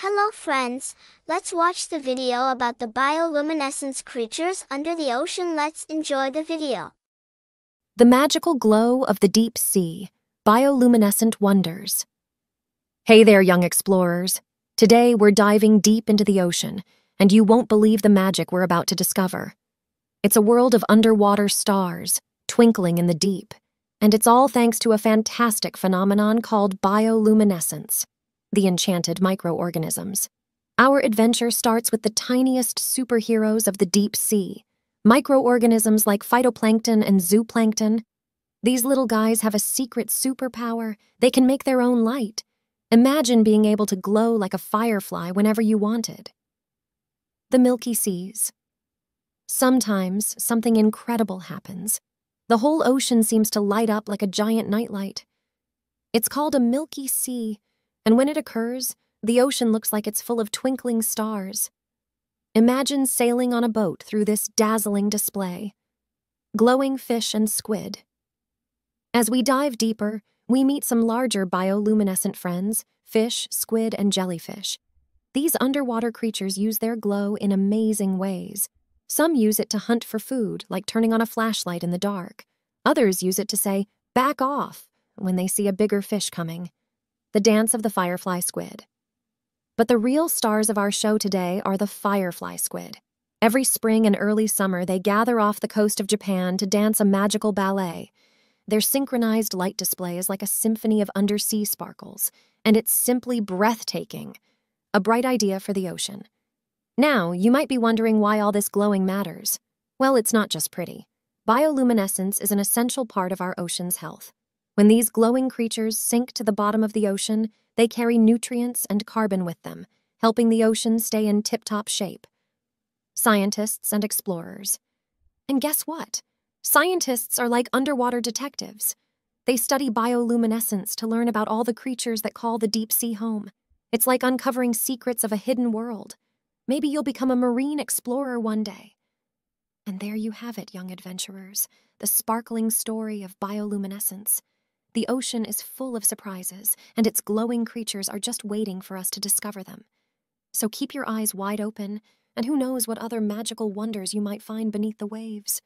Hello friends, let's watch the video about the bioluminescence creatures under the ocean. Let's enjoy the video. The magical glow of the deep sea, bioluminescent wonders. Hey there, young explorers. Today we're diving deep into the ocean, and you won't believe the magic we're about to discover. It's a world of underwater stars, twinkling in the deep, and it's all thanks to a fantastic phenomenon called bioluminescence the enchanted microorganisms. Our adventure starts with the tiniest superheroes of the deep sea, microorganisms like phytoplankton and zooplankton. These little guys have a secret superpower. They can make their own light. Imagine being able to glow like a firefly whenever you wanted. The Milky Seas. Sometimes something incredible happens. The whole ocean seems to light up like a giant nightlight. It's called a Milky Sea and when it occurs, the ocean looks like it's full of twinkling stars. Imagine sailing on a boat through this dazzling display. Glowing fish and squid. As we dive deeper, we meet some larger bioluminescent friends fish, squid, and jellyfish. These underwater creatures use their glow in amazing ways. Some use it to hunt for food, like turning on a flashlight in the dark. Others use it to say, back off, when they see a bigger fish coming the dance of the firefly squid. But the real stars of our show today are the firefly squid. Every spring and early summer, they gather off the coast of Japan to dance a magical ballet. Their synchronized light display is like a symphony of undersea sparkles, and it's simply breathtaking. A bright idea for the ocean. Now, you might be wondering why all this glowing matters. Well, it's not just pretty. Bioluminescence is an essential part of our ocean's health. When these glowing creatures sink to the bottom of the ocean, they carry nutrients and carbon with them, helping the ocean stay in tip top shape. Scientists and explorers. And guess what? Scientists are like underwater detectives. They study bioluminescence to learn about all the creatures that call the deep sea home. It's like uncovering secrets of a hidden world. Maybe you'll become a marine explorer one day. And there you have it, young adventurers, the sparkling story of bioluminescence. The ocean is full of surprises, and its glowing creatures are just waiting for us to discover them. So keep your eyes wide open, and who knows what other magical wonders you might find beneath the waves.